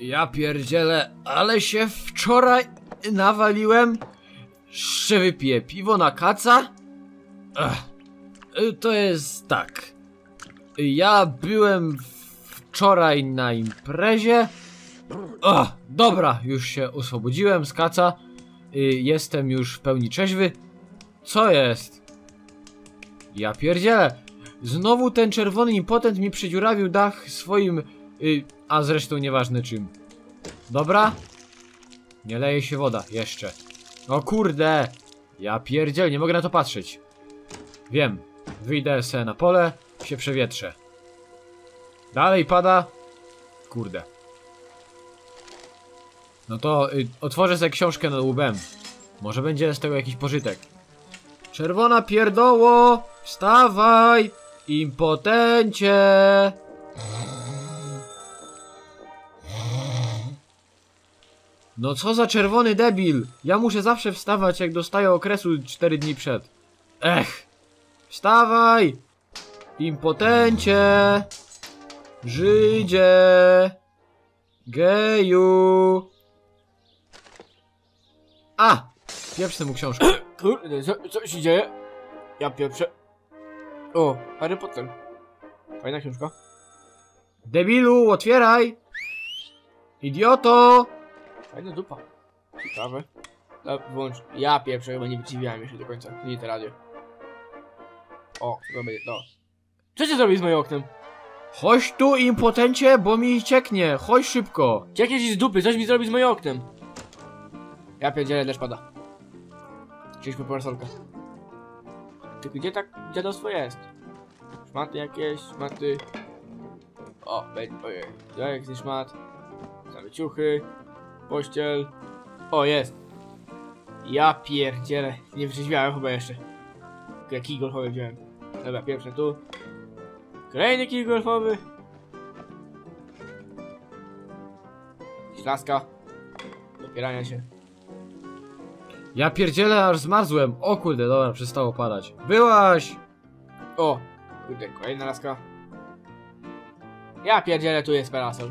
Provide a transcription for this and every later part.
Ja pierdzielę, ale się wczoraj nawaliłem. Jeszcze wypiję piwo na kaca. Ech, y, to jest tak. Ja byłem wczoraj na imprezie. Dobra, już się oswobodziłem z kaca. Y, Jestem już w pełni trzeźwy. Co jest? Ja pierdzielę. Znowu ten czerwony impotent mi przedziurawił dach swoim... Y, a zresztą nieważne czym. Dobra? Nie leje się woda, jeszcze. O kurde! Ja pierdziel, nie mogę na to patrzeć. Wiem. Wyjdę se na pole, się przewietrzę. Dalej pada. Kurde. No to y, otworzę sobie książkę nad łbem. Może będzie z tego jakiś pożytek. Czerwona pierdoło! Wstawaj! Impotencie! No co za czerwony debil! Ja muszę zawsze wstawać jak dostaję okresu 4 dni przed. Ech! Wstawaj! Impotencie! Żydzie! Geju! A! Pieprzę mu książkę. Kurde, co, co się dzieje? Ja pieprzę. O, Harry Potter. Fajna książka. Debilu, otwieraj! Idioto! Fajna dupa. Ciekawe. No, włącz. Ja pieprzę, chyba nie wyciwiałem jeszcze do końca. Nie te radio. O, to będzie, no. Co ty zrobisz z moim oknem? Chodź tu, impotencie, bo mi cieknie. Chodź szybko. Cieknie ci z dupy, coś mi zrobi z moim oknem. Ja pierdzielę, deszcz pada. Chcieliśmy parasolkę. Ty gdzie tak dziadostwo jest? Szmaty jakieś, szmaty. O, ojej. Ja jak z szmat. Same ciuchy. Pościel. O, jest. Ja pierdzielę. Nie wrzeźwiałem chyba jeszcze. Tylko jak kij golfowy wziąłem. Dobra, pierwsze tu. Kolejny kij golfowy. Ślaska. Dopierania się. Ja pierdzielę, aż zmarzłem. O kurde, dobra, przestało padać. Byłaś! O! Kurde, kolejna laska. Ja pierdzielę, tu jest parasol.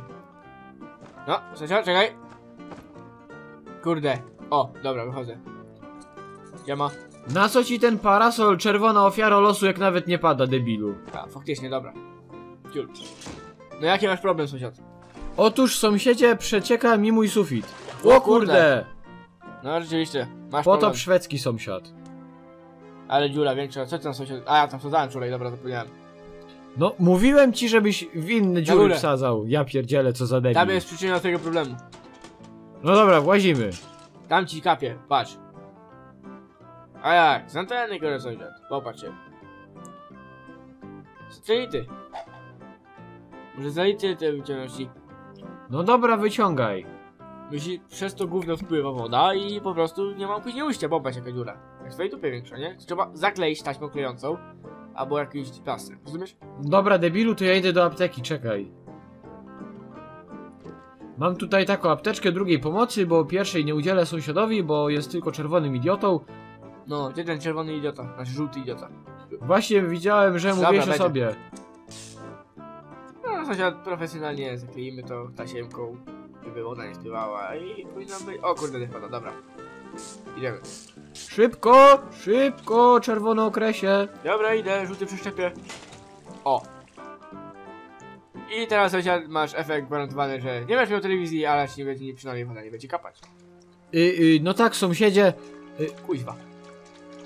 No, sąsiad, czekaj. Kurde. O, dobra, wychodzę. Siema. Na co ci ten parasol, czerwona ofiara losu, jak nawet nie pada, debilu? A, faktycznie, dobra. Ciul. No jaki masz problem, sąsiad? Otóż sąsiedzie przecieka mi mój sufit. O kurde! No rzeczywiście, masz Potop problem. szwedzki sąsiad. Ale dziura większa, co ty tam sąsiad? A, ja tam wsadzałem czulej, dobra, zapomniałem. No, mówiłem ci, żebyś w inne dziury górę. wsadzał. Ja pierdzielę, co za debil. Tam jest przyczyna tego problemu. No dobra, włazimy. Tam ci kapie, patrz. A jak? Z anteny gore sąsiad. Popatrz się. Strzelity. Może zality te wyciągności. No dobra, wyciągaj. Musi przez to gówno wpływa woda i po prostu nie ma później ujścia. Popatrz jaka dziura. Jak w twojej dupie większa, nie? Trzeba zakleić taśmą klejącą. Albo jakiś plaster. Rozumiesz? Dobra, debilu, to ja idę do apteki, czekaj. Mam tutaj taką apteczkę drugiej pomocy, bo pierwszej nie udzielę sąsiadowi, bo jest tylko czerwonym idiotą. No, gdzie ten czerwony idiota? Znaczy żółty idiota. Właśnie widziałem, że Dobra, mówisz o będzie. sobie. No, sąsiad profesjonalnie zakleimy to tasiemką, żeby woda nie spływała i powinno być... O kurde, nie wpada, dobra. Idziemy. Szybko, szybko, czerwony okresie. Dobra, idę, żółty przeszczepie. O. I teraz sąsiad masz efekt gwarantowany, że nie masz miał telewizji, ale ci nie będzie, nie, przynajmniej woda nie będzie kapać. Y, y, no tak, sąsiedzie, Kuźwa.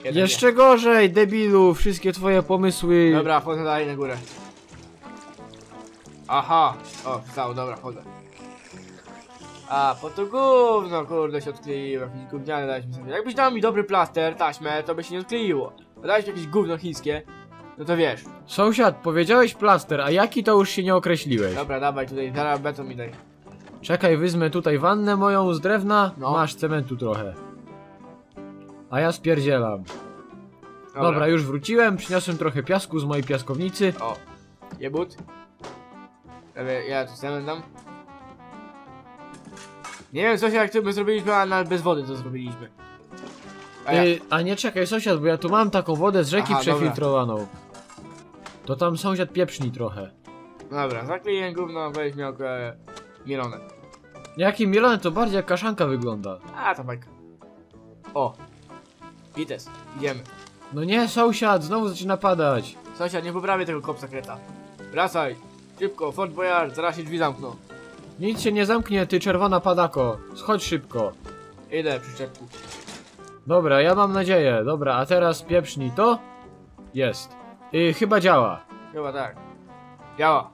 Jeden jeszcze gorzej, debilu, wszystkie twoje pomysły. nie. Dobra, wchodzę dalej na górę. Aha. O, wstało, dobra, wchodzę. A, po to gówno, kurde, się odkleiło. Jakieś gówniane dałeś mi sobie. Jakbyś dał mi dobry plaster, taśmę, to by się nie odkleiło. Mi jakieś gówno chińskie, no to wiesz. Sąsiad, powiedziałeś plaster, a jaki to już się nie określiłeś. Dobra, dawaj tutaj, zaraz beton mi daj. Czekaj, wyzmę tutaj wannę moją z drewna, No. masz cementu trochę. A ja spierdzielam. Dobra. już wróciłem, przyniosłem trochę piasku z mojej piaskownicy. O, jebut. Dobra, ja tu cement dam. Nie wiem, coś jak to my zrobiliśmy, ale nawet bez wody to zrobiliśmy. A ja, Y, a nie czekaj, sąsiad, bo ja tu mam taką wodę z rzeki Aha, dobra. To tam sąsiad pieprzni trochę. dobra, zakleję gówno, weź miałko e, mielone. Jaki mielony to bardziej jak kaszanka wygląda. A, to bajka. O. Wites, idziemy. No nie, sąsiad, znowu zaczyna padać. Sąsiad, nie poprawię tego kopca kreta. Wracaj. Szybko, Fort Boyard, zaraz się drzwi zamkną. Nic się nie zamknie, ty czerwona padako. Schodź szybko. Idę, przyczepku. Dobra, ja mam nadzieję. Dobra, a teraz pieprznij to. Jest. Y, chyba działa. Chyba tak. Działa.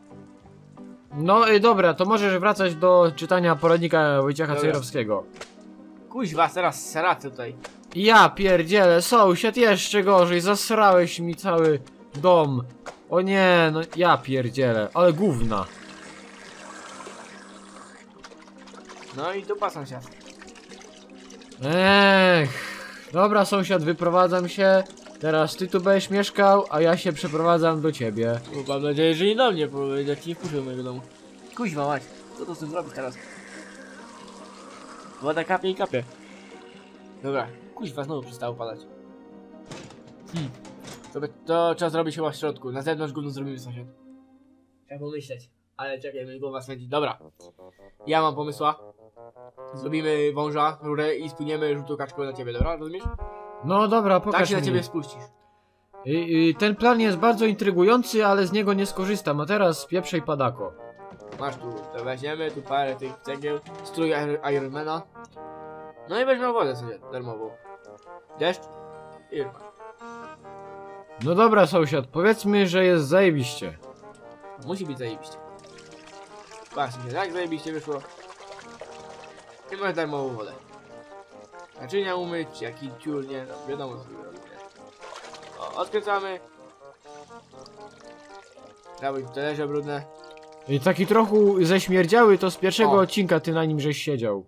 No y, dobra, to możesz wracać do czytania poradnika Wojciecha Dobra. Cejrowskiego. Kuźwa, teraz seraty tutaj. Ja pierdzielę, sąsiad, jeszcze gorzej, zasrałeś mi cały dom. O nie, no ja pierdzielę, ale gówna. No i dupa sąsiad. Ech, dobra sąsiad, wyprowadzam się. Teraz ty tu będziesz mieszkał, a ja się przeprowadzam do ciebie. Bo mam nadzieję, że nie do mnie, bo ja ci nie wpuszczę do mojego domu. Kuźwa mać, co to z tym zrobić teraz? Woda kapie i kapie. Dobra, kuźwa znowu przestało padać. Hmm. To, to trzeba zrobić chyba w środku. Na zewnątrz gówno zrobimy sąsiad. Trzeba pomyśleć. Ale czekaj, mi głowa swędzi. Dobra. Ja mam pomysła. Zrobimy wąża, rurę i spłyniemy żółtą kaczką na ciebie, dobra? Rozumiesz? No dobra, pokaż Tak się na mi. ciebie spuścisz. Y, y, ten plan jest bardzo intrygujący, ale z niego nie skorzystam, a teraz pieprzej padako. Masz tu, to weźmiemy tu parę tych cegieł, strój Iron- Ironmana. No i weźmiemy wodę sobie darmową. Deszcz i. No dobra sąsiad, powiedzmy, że jest zajebiście. Musi być zajebiście. Patrzcie, tak zajebiście wyszło. I masz darmową wodę. Naczynia umyć, jaki ciul, nie, no wiadomo co robić, nie. O, odkręcamy. Dawaj talerze brudne. I taki trochę ześmierdziały, to z pierwszego O. odcinka ty na nim żeś siedział.